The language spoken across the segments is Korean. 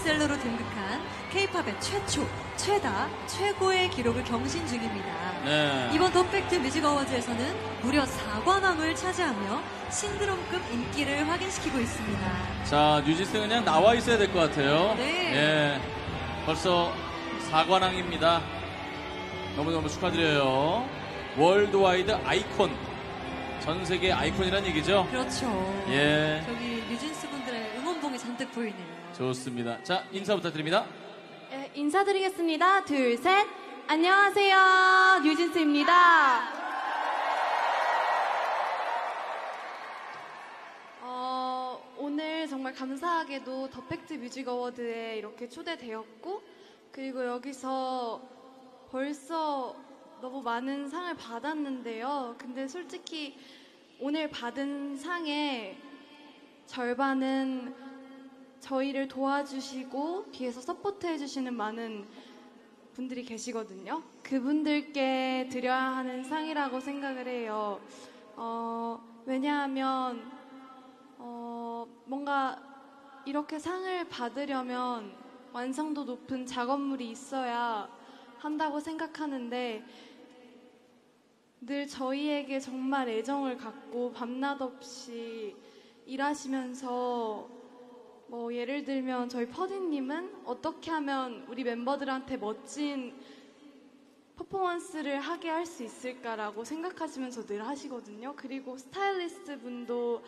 베스트셀러로 등극한 K-팝의 최초, 최다, 최고의 기록을 경신 중입니다. 네. 이번 더 팩트 뮤직 어워즈에서는 무려 4관왕을 차지하며 신드롬급 인기를 확인시키고 있습니다. 자, 뉴진스 그냥 나와 있어야 될 것 같아요. 네. 예. 벌써 4관왕입니다. 너무너무 축하드려요. Worldwide Icon. 전 세계 아이콘이란 얘기죠? 그렇죠. 예. 저기 잔뜩 보이네요. 좋습니다. 자, 인사 부탁드립니다. 예, 인사드리겠습니다. 둘, 셋. 안녕하세요. 뉴진스입니다. 어, 오늘 정말 감사하게도 더 팩트 뮤직 어워드에 이렇게 초대되었고, 그리고 여기서 벌써 너무 많은 상을 받았는데요. 근데 솔직히 오늘 받은 상의 절반은 저희를 도와주시고 뒤에서 support 해 주시는 많은 분들이 계시거든요. 그분들께 드려야 하는 상이라고 생각을 해요. 어, 왜냐하면 어, 뭔가 이렇게 상을 받으려면 완성도 높은 작업물이 있어야 한다고 생각하는데 늘 저희에게 정말 애정을 갖고 밤낮 없이 일하시면서 뭐 예를 들면 저희 퍼디님은 어떻게 하면 우리 멤버들한테 멋진 퍼포먼스를 하게 할 수 있을까라고 생각하시면서 늘 하시거든요. 그리고 스타일리스트 분도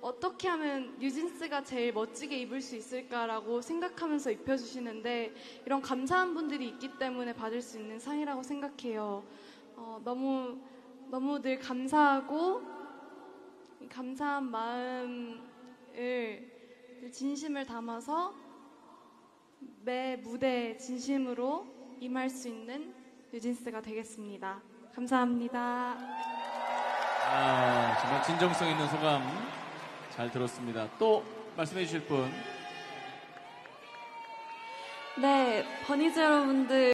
어떻게 하면 뉴진스가 제일 멋지게 입을 수 있을까라고 생각하면서 입혀주시는데 이런 감사한 분들이 있기 때문에 받을 수 있는 상이라고 생각해요. 어, 너무 너무 늘 감사하고 이 감사한 마음을 진심을 담아서 매 무대에 진심으로 임할 수 있는 뉴진스가 되겠습니다. 감사합니다. 아, 정말 진정성 있는 소감 잘 들었습니다. 또 말씀해 주실 분. 네, 버니즈 여러분들